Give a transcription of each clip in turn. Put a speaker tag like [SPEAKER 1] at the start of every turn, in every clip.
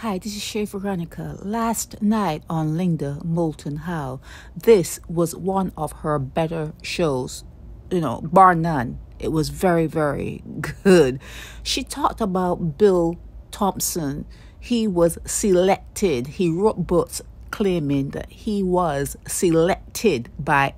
[SPEAKER 1] Hi, this is Shay Veronica. Last night on Linda Moulton Howe, this was one of her better shows, you know, bar none. It was very, very good. She talked about Bill Thompson. He was selected. He wrote books claiming that he was selected by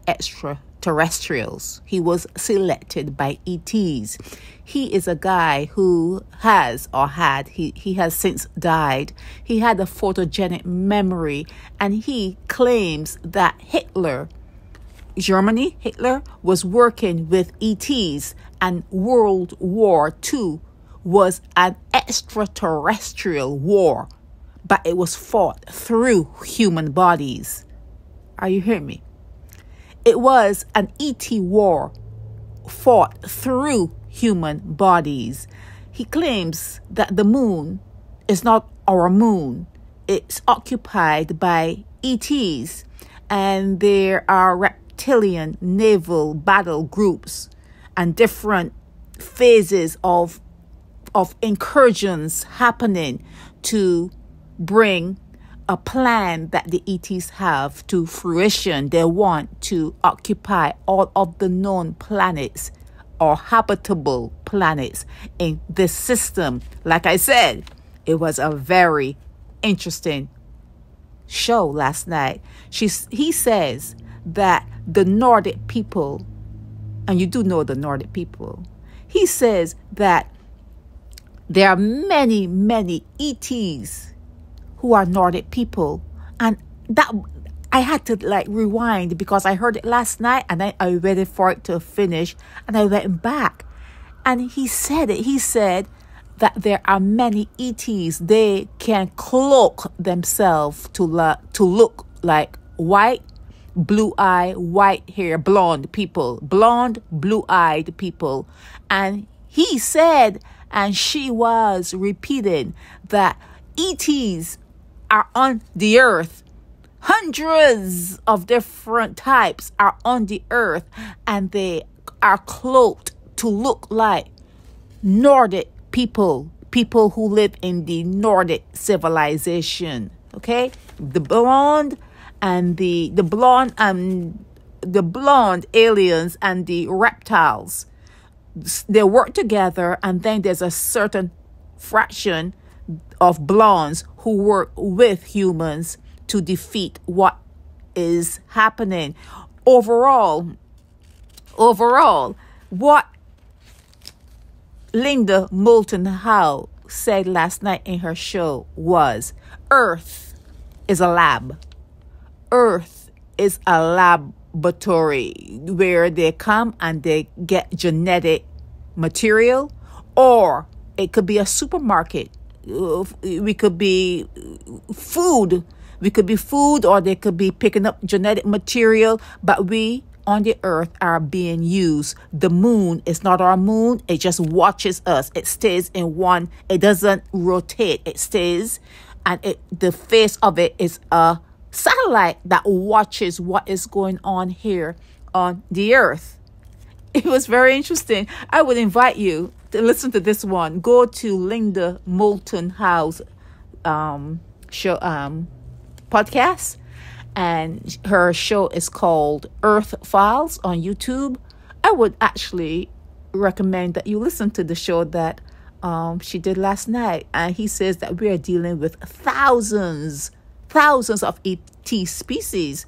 [SPEAKER 1] extraterrestrials. He was selected by ETs. He is a guy who has or had, he, he has since died. He had a photogenic memory and he claims that Hitler, Germany, Hitler, was working with ETs and World War II was an extraterrestrial war but it was fought through human bodies. Are you hearing me? It was an ET war fought through human bodies. He claims that the moon is not our moon, it's occupied by ETs, and there are reptilian naval battle groups and different phases of of incursions happening to bring a plan that the ETs have to fruition. They want to occupy all of the known planets or habitable planets in this system. Like I said, it was a very interesting show last night. She's, he says that the Nordic people, and you do know the Nordic people, he says that there are many, many ETs who are Nordic people. And that I had to like rewind because I heard it last night and I, I waited for it to finish and I went back. And he said it. He said that there are many ETs. They can cloak themselves to, la- to look like white, blue eye, white hair, blonde people, blonde, blue eyed people. And he said, and she was repeating that ETs are on the earth. Hundreds of different types are on the earth and they are cloaked to look like Nordic people, people who live in the Nordic civilization. Okay? The blonde and the the blonde and the blonde aliens and the reptiles they work together and then there's a certain fraction of blondes who work with humans to defeat what is happening. Overall, overall, what Linda Moulton Howe said last night in her show was Earth is a lab. Earth is a laboratory where they come and they get genetic material, or it could be a supermarket Uh, we could be food. We could be food or they could be picking up genetic material, but we on the earth are being used. The moon is not our moon, it just watches us. It stays in one, it doesn't rotate, it stays, and it the face of it is a satellite that watches what is going on here on the earth. It was very interesting. I would invite you to listen to this one, go to Linda Moulton Howe's um, show um, podcast, and her show is called Earth Files on YouTube. I would actually recommend that you listen to the show that um, she did last night, and he says that we are dealing with thousands, thousands of ET species,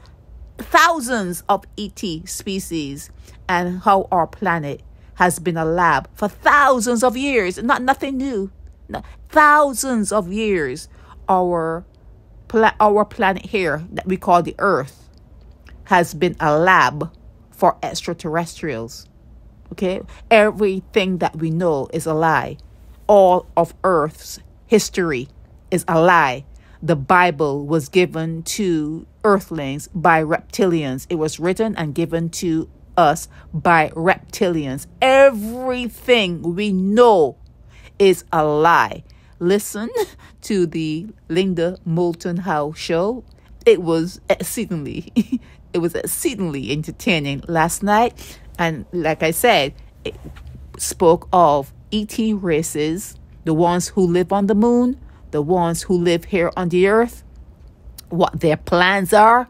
[SPEAKER 1] thousands of ET species, and how our planet has been a lab for thousands of years, not nothing new. No, thousands of years, our pla- our planet here that we call the Earth has been a lab for extraterrestrials. Okay, everything that we know is a lie. All of Earth's history is a lie. The Bible was given to Earthlings by reptilians. It was written and given to us by reptilians. Everything we know is a lie. Listen to the Linda Moulton Howe show. It was exceedingly it was exceedingly entertaining last night and like I said, it spoke of ET races, the ones who live on the moon, the ones who live here on the earth, what their plans are,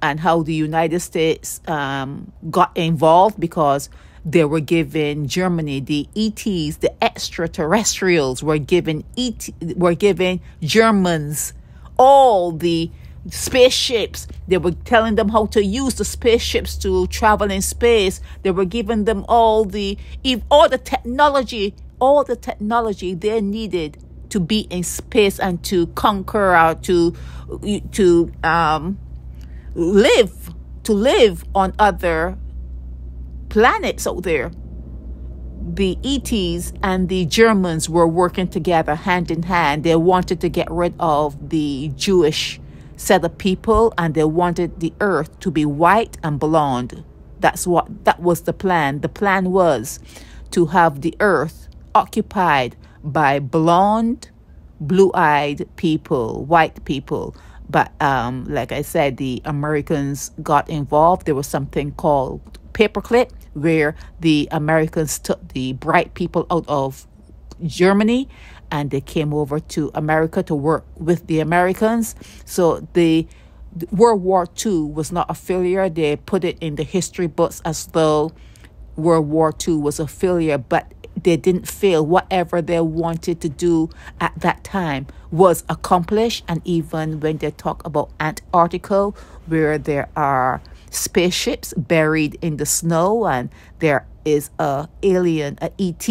[SPEAKER 1] and how the United States um, got involved because they were given Germany the ETs, the extraterrestrials were given ET, were given Germans all the spaceships. They were telling them how to use the spaceships to travel in space. They were giving them all the all the technology, all the technology they needed to be in space and to conquer or to to um, live to live on other planets out there. The ETs and the Germans were working together hand in hand. They wanted to get rid of the Jewish set of people and they wanted the earth to be white and blonde. That's what that was the plan. The plan was to have the earth occupied by blonde, blue-eyed people, white people. But um, like I said, the Americans got involved. There was something called paperclip, where the Americans took the bright people out of Germany and they came over to America to work with the Americans. So the World War II was not a failure. They put it in the history books as though World War II was a failure, but they didn't fail. Whatever they wanted to do at that time was accomplished. And even when they talk about Antarctica, where there are spaceships buried in the snow and there is a alien, a ET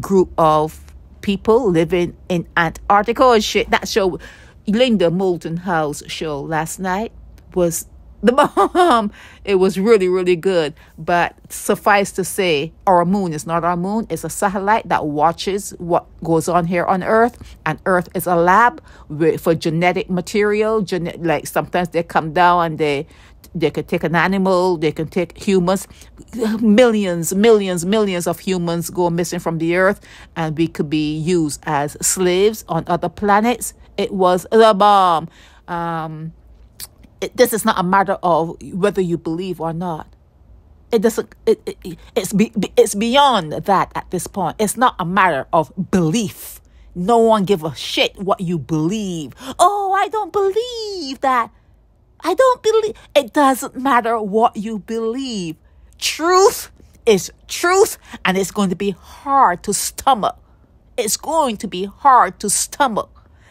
[SPEAKER 1] group of people living in Antarctica and shit. That show, Linda Moulton Howe's show last night was the bomb. It was really, really good. But suffice to say, our moon is not our moon. It's a satellite that watches what goes on here on Earth. And Earth is a lab for genetic material. Gene- like sometimes they come down and they they could take an animal, they can take humans. Millions, millions, millions of humans go missing from the earth, and we could be used as slaves on other planets. It was the bomb. Um, it, this is not a matter of whether you believe or not. It doesn't. It, it, it's be, it's beyond that at this point. It's not a matter of belief. No one give a shit what you believe. Oh, I don't believe that. I don't believe it doesn't matter what you believe. Truth is truth, and it's going to be hard to stomach. It's going to be hard to stomach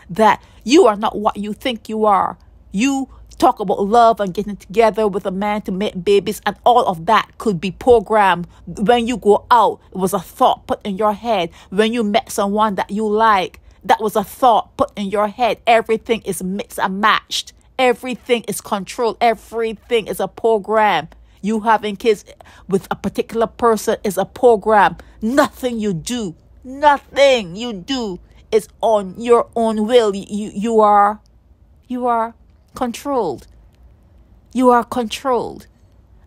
[SPEAKER 1] that you are not what you think you are. You talk about love and getting together with a man to make babies, and all of that could be programmed when you go out. It was a thought put in your head. When you met someone that you like, that was a thought put in your head. Everything is mixed and matched. Everything is controlled. Everything is a program. You having kids with a particular person is a program. Nothing you do, nothing you do is on your own will. You, you are, you are controlled. You are controlled.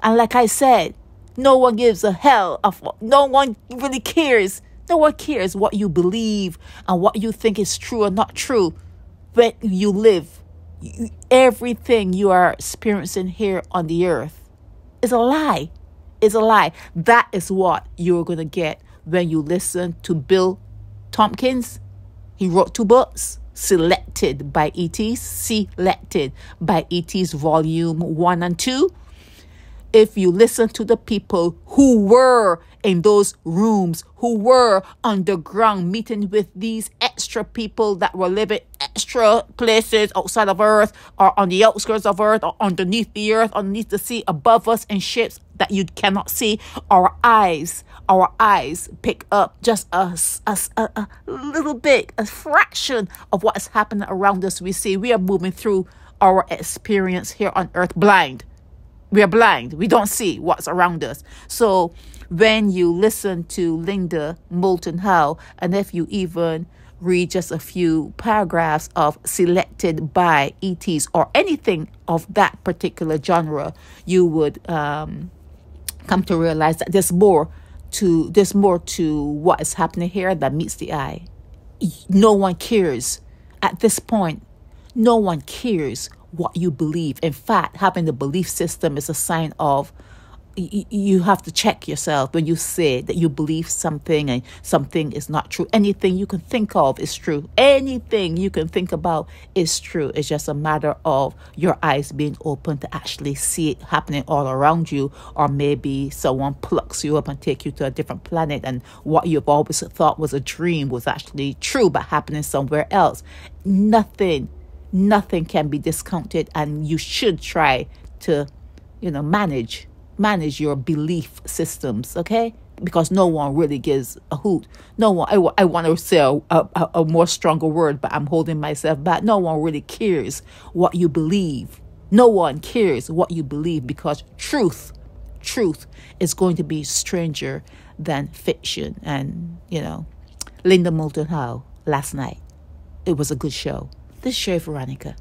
[SPEAKER 1] And like I said, no one gives a hell of no one really cares. No one cares what you believe and what you think is true or not true when you live everything you are experiencing here on the earth is a lie. Is a lie. That is what you're going to get when you listen to Bill Tompkins. He wrote two books, Selected by ETs, Selected by ETs, Volume 1 and 2 if you listen to the people who were in those rooms, who were underground meeting with these extra people that were living extra places outside of Earth or on the outskirts of Earth or underneath the Earth, underneath the sea, above us in ships that you cannot see, our eyes, our eyes pick up just a, a, a, little bit, a fraction of what is happening around us. We see we are moving through our experience here on Earth blind we are blind. We don't see what's around us. So when you listen to Linda Moulton Howe, and if you even read just a few paragraphs of selected by ETs or anything of that particular genre, you would um, come to realize that there's more to there's more to what is happening here that meets the eye. No one cares at this point. No one cares what you believe. In fact, having the belief system is a sign of you have to check yourself when you say that you believe something and something is not true. Anything you can think of is true. Anything you can think about is true. It's just a matter of your eyes being open to actually see it happening all around you, or maybe someone plucks you up and take you to a different planet, and what you've always thought was a dream was actually true but happening somewhere else. Nothing, nothing can be discounted, and you should try to, you know, manage manage your belief systems, okay? Because no one really gives a hoot. No one, I, I want to say a, a, a more stronger word, but I'm holding myself back. No one really cares what you believe. No one cares what you believe because truth, truth is going to be stranger than fiction. And, you know, Linda Moulton Howe last night, it was a good show. This is Veronica.